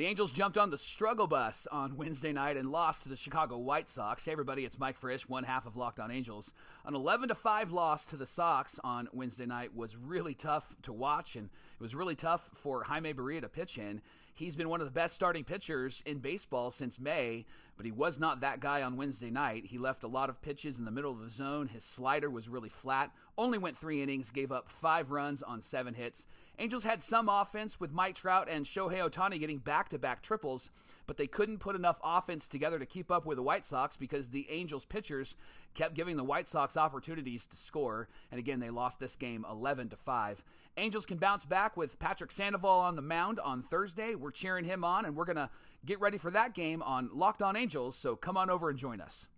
The Angels jumped on the struggle bus on Wednesday night and lost to the Chicago White Sox. Hey everybody, it's Mike Frisch, one half of Locked On Angels. An 11 to 5 loss to the Sox on Wednesday night was really tough to watch and it was really tough for Jaime Barria to pitch in. He's been one of the best starting pitchers in baseball since May, but he was not that guy on Wednesday night. He left a lot of pitches in the middle of the zone. His slider was really flat. Only went 3 innings, gave up 5 runs on 7 hits. Angels had some offense with Mike Trout and Shohei Ohtani getting back to back triples, but they couldn't put enough offense together to keep up with the White Sox because the Angels pitchers kept giving the White Sox opportunities to score. And again, they lost this game 11 to 5. Angels can bounce back with Patrick Sandoval on the mound on Thursday. We're cheering him on, and we're going to get ready for that game on Locked On Angels. So come on over and join us.